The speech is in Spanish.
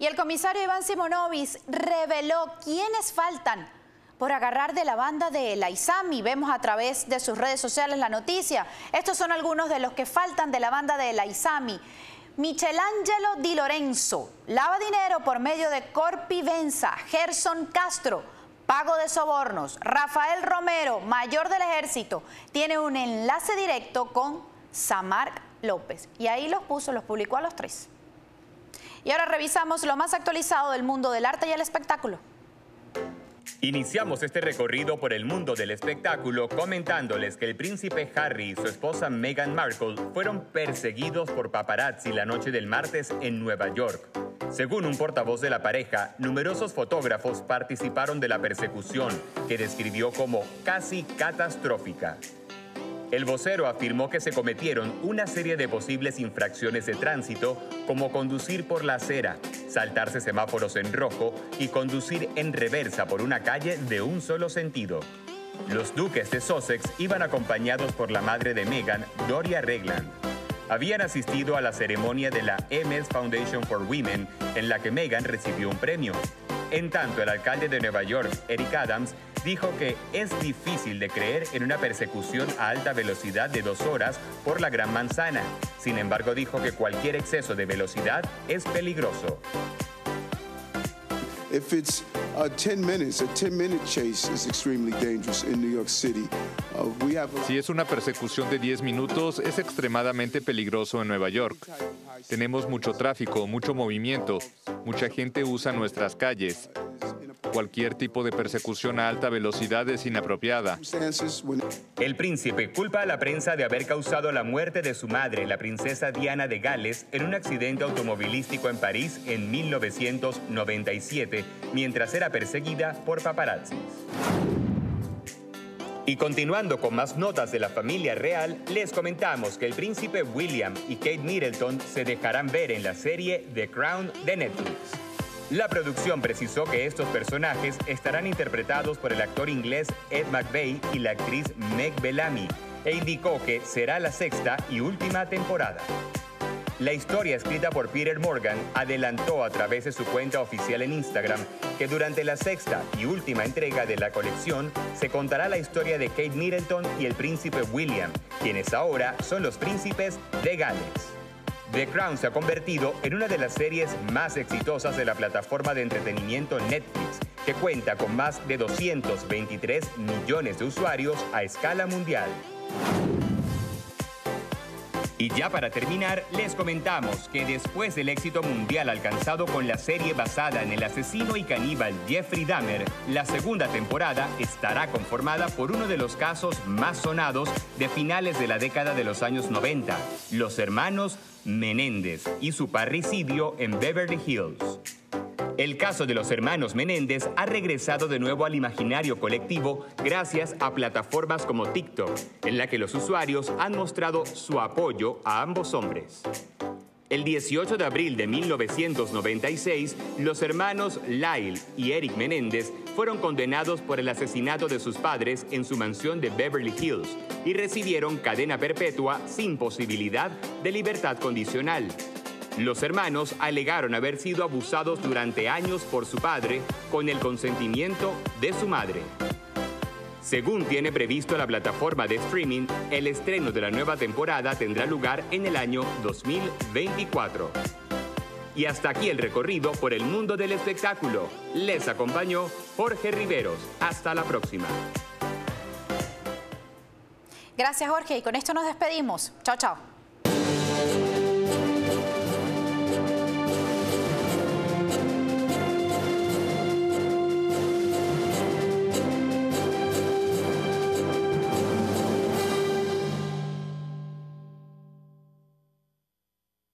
Y el comisario Iván Simonovis reveló quiénes faltan por agarrar de la banda de la ISAMI. Vemos a través de sus redes sociales la noticia. Estos son algunos de los que faltan de la banda de la ISAMI. Michelangelo Di Lorenzo, lava dinero por medio de Corpi Venza, Gerson Castro, pago de sobornos. Rafael Romero, mayor del ejército, tiene un enlace directo con Samar López. Y ahí los puso, los publicó a los tres. Y ahora revisamos lo más actualizado del mundo del arte y el espectáculo. Iniciamos este recorrido por el mundo del espectáculo comentándoles que el príncipe Harry y su esposa Meghan Markle fueron perseguidos por paparazzi la noche del martes en Nueva York. Según un portavoz de la pareja, numerosos fotógrafos participaron de la persecución, que describió como casi catastrófica. El vocero afirmó que se cometieron una serie de posibles infracciones de tránsito, como conducir por la acera, saltarse semáforos en rojo y conducir en reversa por una calle de un solo sentido. Los duques de Sussex iban acompañados por la madre de Meghan, Doria Regland. Habían asistido a la ceremonia de la MS Foundation for Women, en la que Meghan recibió un premio. En tanto, el alcalde de Nueva York, Eric Adams, dijo que es difícil de creer en una persecución a alta velocidad de dos horas por la Gran Manzana. Sin embargo, dijo que cualquier exceso de velocidad es peligroso. If it's uh, 10 minutes, a 10 minute chase is extremely dangerous in New York City. Uh, we have Si es una persecución de 10 minutos, es extremadamente peligroso en Nueva York. Tenemos mucho tráfico, mucho movimiento, mucha gente usa nuestras calles. Cualquier tipo de persecución a alta velocidad es inapropiada. El príncipe culpa a la prensa de haber causado la muerte de su madre, la princesa Diana de Gales, en un accidente automovilístico en París en 1997, mientras era perseguida por paparazzis. Y continuando con más notas de la familia real, les comentamos que el príncipe William y Kate Middleton se dejarán ver en la serie The Crown de Netflix. La producción precisó que estos personajes estarán interpretados por el actor inglés Ed McVeigh y la actriz Meg Bellamy, e indicó que será la sexta y última temporada. La historia escrita por Peter Morgan adelantó a través de su cuenta oficial en Instagram que durante la sexta y última entrega de la colección se contará la historia de Kate Middleton y el príncipe William, quienes ahora son los príncipes de Gales. The Crown se ha convertido en una de las series más exitosas de la plataforma de entretenimiento Netflix, que cuenta con más de 223 millones de usuarios a escala mundial. Y ya para terminar, les comentamos que después del éxito mundial alcanzado con la serie basada en el asesino y caníbal Jeffrey Dahmer, la segunda temporada estará conformada por uno de los casos más sonados de finales de la década de los años 90, los hermanos Menéndez y su parricidio en Beverly Hills. El caso de los hermanos Menéndez ha regresado de nuevo al imaginario colectivo gracias a plataformas como TikTok, en la que los usuarios han mostrado su apoyo a ambos hombres. El 18 de abril de 1996, los hermanos Lyle y Eric Menéndez fueron condenados por el asesinato de sus padres en su mansión de Beverly Hills y recibieron cadena perpetua sin posibilidad de libertad condicional. Los hermanos alegaron haber sido abusados durante años por su padre con el consentimiento de su madre. Según tiene previsto la plataforma de streaming, el estreno de la nueva temporada tendrá lugar en el año 2024. Y hasta aquí el recorrido por el mundo del espectáculo. Les acompañó Jorge Riveros. Hasta la próxima. Gracias Jorge y con esto nos despedimos. Chao, chao.